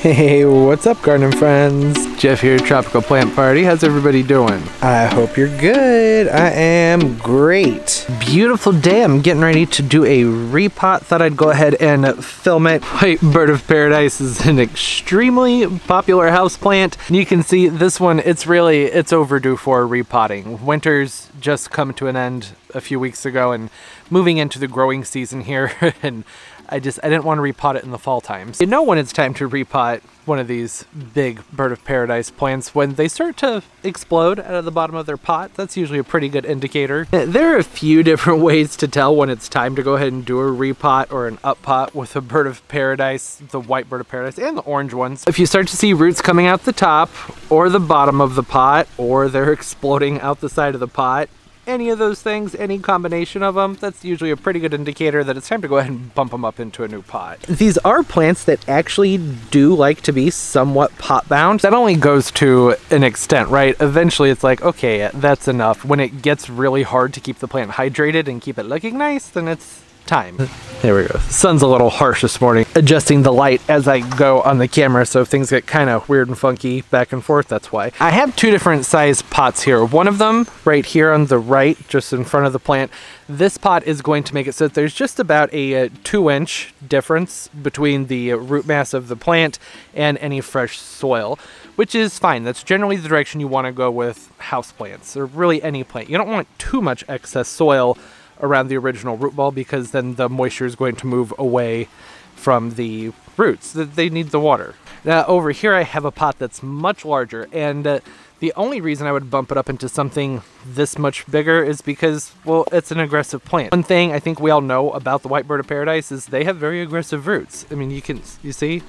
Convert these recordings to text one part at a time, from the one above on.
Hey, what's up, garden friends? Jeff here, Tropical Plant Party. How's everybody doing? I hope you're good. I am great. Beautiful day. I'm getting ready to do a repot. Thought I'd go ahead and film it. White Bird of Paradise is an extremely popular houseplant. You can see this one, it's really, it's overdue for repotting. Winter's just come to an end a few weeks ago and moving into the growing season here and I just I didn't want to repot it in the fall times. You know when it's time to repot one of these big bird of paradise plants when they start to explode out of the bottom of their pot. That's usually a pretty good indicator. There are a few different ways to tell when it's time to go ahead and do a repot or an up pot with a bird of paradise, the white bird of paradise and the orange ones. If you start to see roots coming out the top or the bottom of the pot or they're exploding out the side of the pot, any of those things, any combination of them, that's usually a pretty good indicator that it's time to go ahead and bump them up into a new pot. These are plants that actually do like to be somewhat pot bound. That only goes to an extent, right? Eventually it's like, okay, that's enough. When it gets really hard to keep the plant hydrated and keep it looking nice, then it's time. There we go. Sun's a little harsh this morning. Adjusting the light as I go on the camera so things get kind of weird and funky back and forth, that's why. I have two different size pots here. One of them right here on the right, just in front of the plant, this pot is going to make it so that there's just about a, a uh, two inch difference between the root mass of the plant and any fresh soil which is fine. That's generally the direction you want to go with house plants or really any plant. You don't want too much excess soil around the original root ball because then the moisture is going to move away from the roots. They need the water. Now over here I have a pot that's much larger and uh, the only reason I would bump it up into something this much bigger is because, well, it's an aggressive plant. One thing I think we all know about the white bird of paradise is they have very aggressive roots. I mean, you can, you see,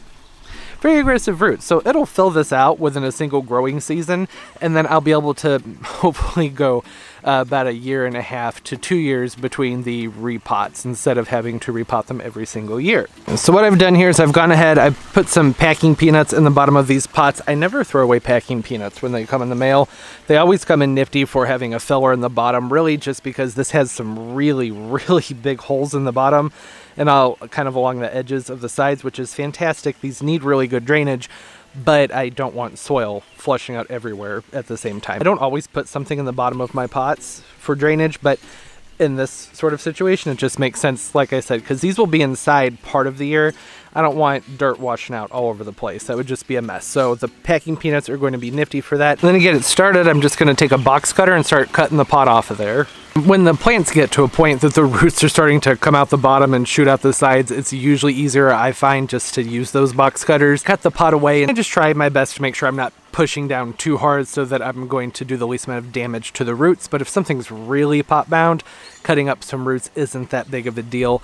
very aggressive roots. So it'll fill this out within a single growing season, and then I'll be able to hopefully go uh, about a year and a half to two years between the repots instead of having to repot them every single year. So what I've done here is I've gone ahead, I've put some packing peanuts in the bottom of these pots. I never throw away packing peanuts when they come in the mail. They always come in nifty for having a filler in the bottom, really just because this has some really, really big holes in the bottom and all kind of along the edges of the sides, which is fantastic. These need really good drainage but I don't want soil flushing out everywhere at the same time. I don't always put something in the bottom of my pots for drainage, but in this sort of situation, it just makes sense, like I said, because these will be inside part of the year. I don't want dirt washing out all over the place. That would just be a mess. So the packing peanuts are going to be nifty for that. And then to get it started, I'm just going to take a box cutter and start cutting the pot off of there. When the plants get to a point that the roots are starting to come out the bottom and shoot out the sides, it's usually easier, I find, just to use those box cutters, cut the pot away, and just try my best to make sure I'm not pushing down too hard so that I'm going to do the least amount of damage to the roots. But if something's really pot bound, cutting up some roots isn't that big of a deal.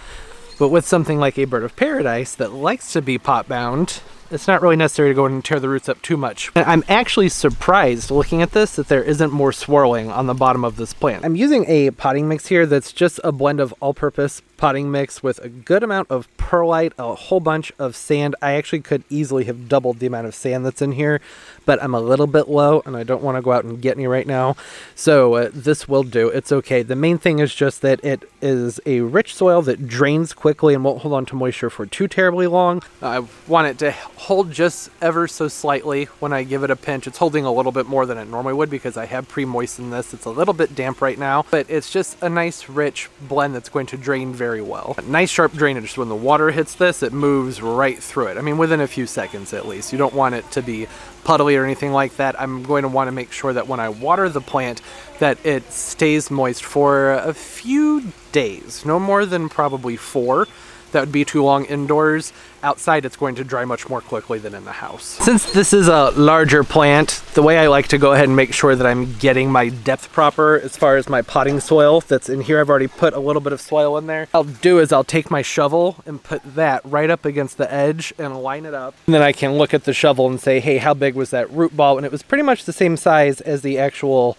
But with something like a bird of paradise that likes to be pot bound, it's not really necessary to go and tear the roots up too much. I'm actually surprised looking at this that there isn't more swirling on the bottom of this plant. I'm using a potting mix here that's just a blend of all-purpose potting mix with a good amount of perlite, a whole bunch of sand. I actually could easily have doubled the amount of sand that's in here, but I'm a little bit low and I don't want to go out and get any right now. So uh, this will do. It's okay. The main thing is just that it is a rich soil that drains quickly and won't hold on to moisture for too terribly long. I want it to hold just ever so slightly when I give it a pinch. It's holding a little bit more than it normally would because I have pre-moistened this. It's a little bit damp right now, but it's just a nice rich blend that's going to drain very very well. Nice sharp drainage. When the water hits this, it moves right through it. I mean, within a few seconds at least. You don't want it to be puddly or anything like that. I'm going to want to make sure that when I water the plant, that it stays moist for a few days. No more than probably four that would be too long indoors. Outside it's going to dry much more quickly than in the house. Since this is a larger plant, the way I like to go ahead and make sure that I'm getting my depth proper as far as my potting soil that's in here, I've already put a little bit of soil in there. I'll do is I'll take my shovel and put that right up against the edge and line it up. And then I can look at the shovel and say, hey, how big was that root ball? And it was pretty much the same size as the actual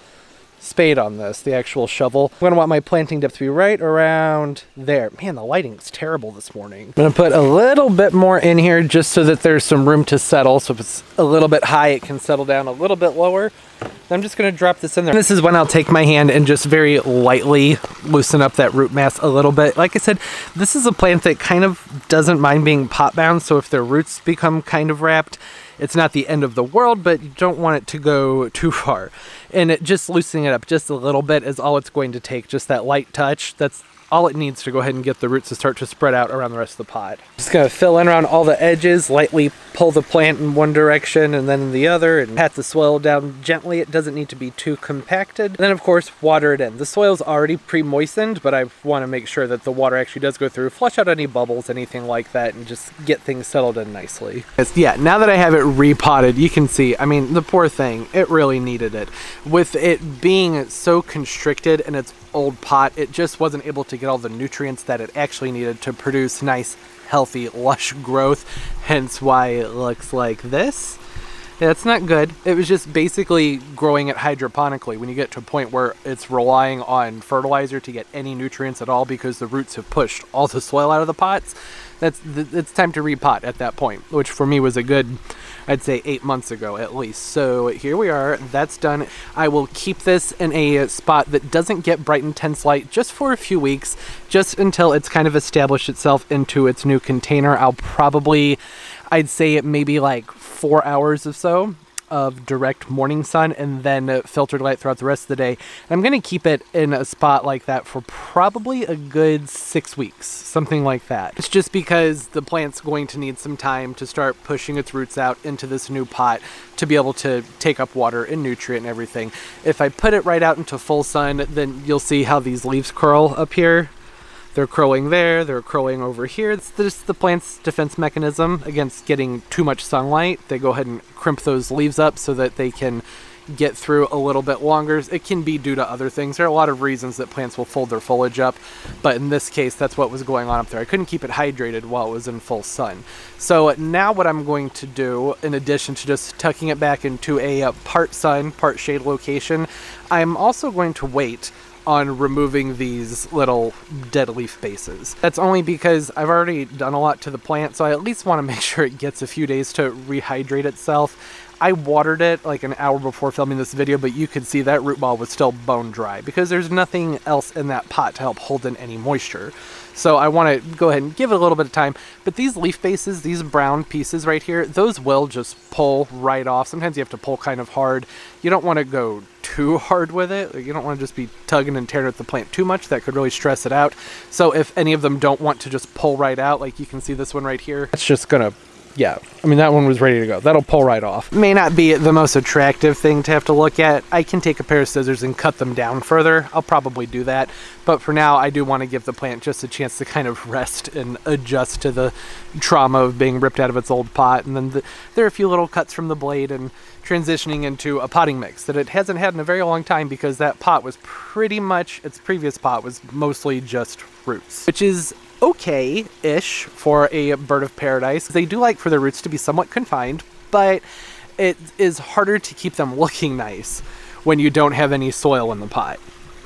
spade on this, the actual shovel. I'm gonna want my planting depth to be right around there. Man, the lighting's terrible this morning. I'm gonna put a little bit more in here just so that there's some room to settle. So if it's a little bit high, it can settle down a little bit lower. I'm just gonna drop this in there. This is when I'll take my hand and just very lightly loosen up that root mass a little bit. Like I said, this is a plant that kind of doesn't mind being pot bound, so if their roots become kind of wrapped, it's not the end of the world, but you don't want it to go too far. And it, just loosening it up just a little bit is all it's going to take, just that light touch. That's all it needs to go ahead and get the roots to start to spread out around the rest of the pot. Just gonna fill in around all the edges, lightly pull the plant in one direction and then in the other and pat the soil down gently. It doesn't need to be too compacted. And then of course, water it in. The soil's already pre-moistened, but I wanna make sure that the water actually does go through, flush out any bubbles, anything like that, and just get things settled in nicely. Yeah, now that I have it repotted, you can see, I mean, the poor thing, it really needed it. With it being so constricted and its old pot, it just wasn't able to get all the nutrients that it actually needed to produce nice, healthy, lush growth. Hence why it looks like this. It's not good. It was just basically growing it hydroponically when you get to a point where it's relying on fertilizer to get any nutrients at all because the roots have pushed all the soil out of the pots. That's it's time to repot at that point, which for me was a good I'd say eight months ago at least. So here we are, that's done. I will keep this in a spot that doesn't get bright intense light just for a few weeks, just until it's kind of established itself into its new container. I'll probably, I'd say it maybe like four hours or so of direct morning sun and then filtered light throughout the rest of the day. I'm going to keep it in a spot like that for probably a good six weeks, something like that. It's just because the plant's going to need some time to start pushing its roots out into this new pot to be able to take up water and nutrient and everything. If I put it right out into full sun, then you'll see how these leaves curl up here they're crowing there, they're crowing over here. It's just the plant's defense mechanism against getting too much sunlight. They go ahead and crimp those leaves up so that they can get through a little bit longer. It can be due to other things. There are a lot of reasons that plants will fold their foliage up, but in this case, that's what was going on up there. I couldn't keep it hydrated while it was in full sun. So now what I'm going to do, in addition to just tucking it back into a uh, part sun, part shade location, I'm also going to wait on removing these little dead leaf bases. That's only because I've already done a lot to the plant, so I at least want to make sure it gets a few days to rehydrate itself. I watered it like an hour before filming this video, but you could see that root ball was still bone dry because there's nothing else in that pot to help hold in any moisture. So I want to go ahead and give it a little bit of time. But these leaf bases, these brown pieces right here, those will just pull right off. Sometimes you have to pull kind of hard. You don't want to go too hard with it. You don't want to just be tugging and tearing at the plant too much. That could really stress it out. So if any of them don't want to just pull right out, like you can see this one right here, it's just going to yeah, I mean, that one was ready to go. That'll pull right off. May not be the most attractive thing to have to look at. I can take a pair of scissors and cut them down further. I'll probably do that. But for now, I do want to give the plant just a chance to kind of rest and adjust to the trauma of being ripped out of its old pot. And then the, there are a few little cuts from the blade and transitioning into a potting mix that it hasn't had in a very long time because that pot was pretty much, its previous pot was mostly just roots, which is okay-ish for a bird of paradise. They do like for their roots to be somewhat confined, but it is harder to keep them looking nice when you don't have any soil in the pot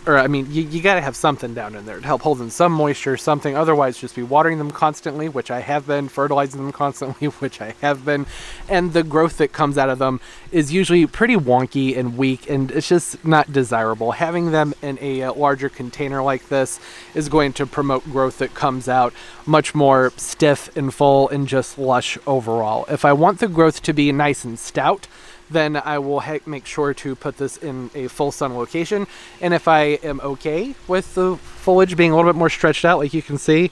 or I mean, you, you got to have something down in there to help hold in some moisture, something. Otherwise, just be watering them constantly, which I have been, fertilizing them constantly, which I have been, and the growth that comes out of them is usually pretty wonky and weak, and it's just not desirable. Having them in a uh, larger container like this is going to promote growth that comes out much more stiff and full and just lush overall. If I want the growth to be nice and stout, then I will make sure to put this in a full sun location. And if I am okay with the foliage being a little bit more stretched out, like you can see,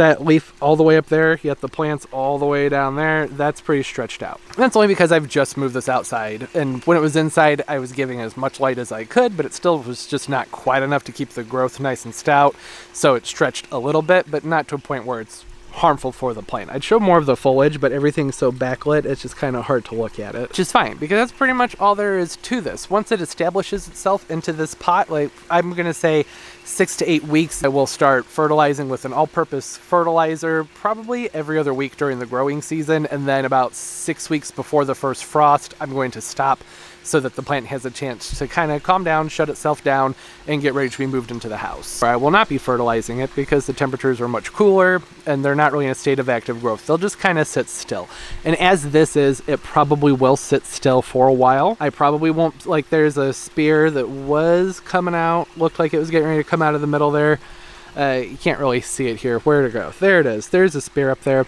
that leaf all the way up there, yet the plants all the way down there, that's pretty stretched out. And that's only because I've just moved this outside. And when it was inside, I was giving as much light as I could, but it still was just not quite enough to keep the growth nice and stout. So it stretched a little bit, but not to a point where it's harmful for the plant. I'd show more of the foliage, but everything's so backlit, it's just kind of hard to look at it. Which is fine, because that's pretty much all there is to this. Once it establishes itself into this pot, like I'm gonna say six to eight weeks, I will start fertilizing with an all-purpose fertilizer, probably every other week during the growing season. And then about six weeks before the first frost, I'm going to stop so that the plant has a chance to kind of calm down, shut itself down, and get ready to be moved into the house. I will not be fertilizing it because the temperatures are much cooler and they're not really in a state of active growth. They'll just kind of sit still. And as this is, it probably will sit still for a while. I probably won't, like there's a spear that was coming out, looked like it was getting ready to come out of the middle there. Uh, you can't really see it here. Where to go? There it is. There's a spear up there.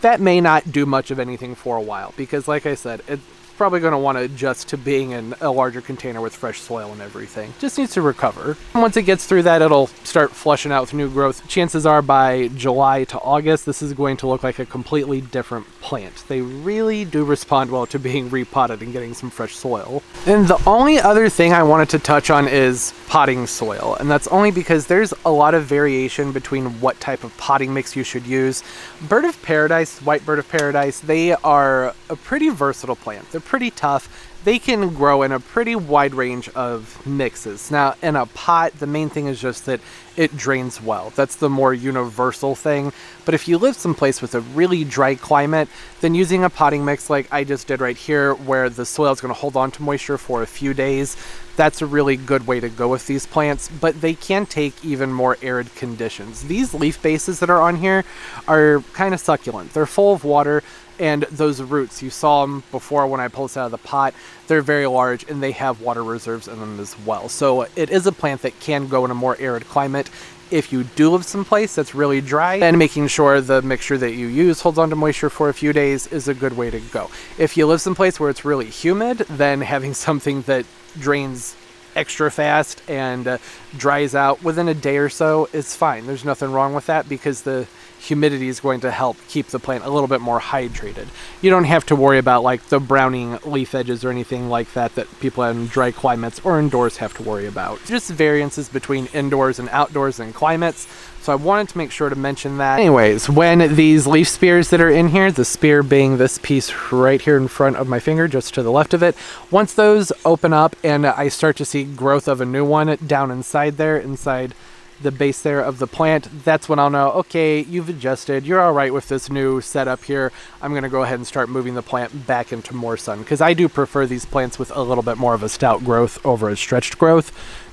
That may not do much of anything for a while because, like I said, it, probably going to want to adjust to being in a larger container with fresh soil and everything. Just needs to recover. Once it gets through that, it'll start flushing out with new growth. Chances are by July to August, this is going to look like a completely different plant. They really do respond well to being repotted and getting some fresh soil. And the only other thing I wanted to touch on is potting soil. And that's only because there's a lot of variation between what type of potting mix you should use. Bird of Paradise, White Bird of Paradise, they are a pretty versatile plant. They're pretty tough. They can grow in a pretty wide range of mixes. Now, in a pot, the main thing is just that it drains well. That's the more universal thing. But if you live someplace with a really dry climate, then using a potting mix like I just did right here, where the soil is going to hold on to moisture for a few days, that's a really good way to go with these plants, but they can take even more arid conditions. These leaf bases that are on here are kind of succulent. They're full of water, and those roots, you saw them before when I pulled this out of the pot, they're very large and they have water reserves in them as well. So it is a plant that can go in a more arid climate if you do live someplace that's really dry, then making sure the mixture that you use holds onto moisture for a few days is a good way to go. If you live someplace where it's really humid, then having something that drains extra fast and uh, dries out within a day or so it's fine. There's nothing wrong with that because the humidity is going to help keep the plant a little bit more hydrated. You don't have to worry about like the browning leaf edges or anything like that that people in dry climates or indoors have to worry about. Just variances between indoors and outdoors and climates. So I wanted to make sure to mention that. Anyways, when these leaf spears that are in here, the spear being this piece right here in front of my finger, just to the left of it, once those open up and I start to see growth of a new one down inside there, inside the base there of the plant, that's when I'll know, okay, you've adjusted, you're all right with this new setup here. I'm gonna go ahead and start moving the plant back into more sun because I do prefer these plants with a little bit more of a stout growth over a stretched growth.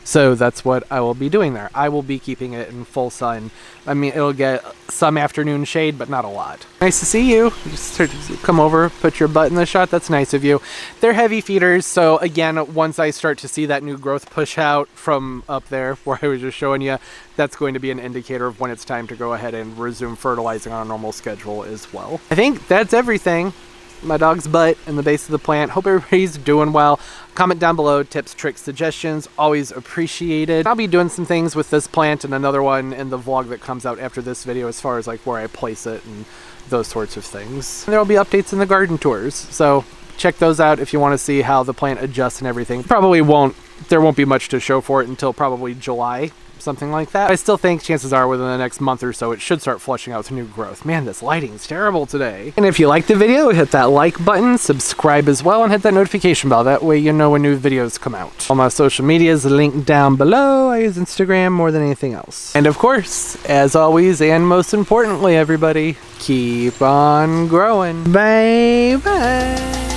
So that's what I will be doing there. I will be keeping it in full sun. I mean, it'll get some afternoon shade, but not a lot. Nice to see you. Just come over, put your butt in the shot. That's nice of you. They're heavy feeders, so again, once I start to see that new growth push out from up there where I was just showing you, that's going to be an indicator of when it's time to go ahead and resume fertilizing on a normal schedule as well. I think that's everything my dog's butt in the base of the plant. Hope everybody's doing well. Comment down below, tips, tricks, suggestions, always appreciated. I'll be doing some things with this plant and another one in the vlog that comes out after this video as far as like where I place it and those sorts of things. And there will be updates in the garden tours, so check those out if you want to see how the plant adjusts and everything. Probably won't, there won't be much to show for it until probably July something like that. I still think chances are within the next month or so it should start flushing out with new growth. Man, this lighting's terrible today. And if you liked the video, hit that like button, subscribe as well, and hit that notification bell. That way you know when new videos come out. All my social media is linked down below. I use Instagram more than anything else. And of course, as always, and most importantly, everybody, keep on growing. Bye bye.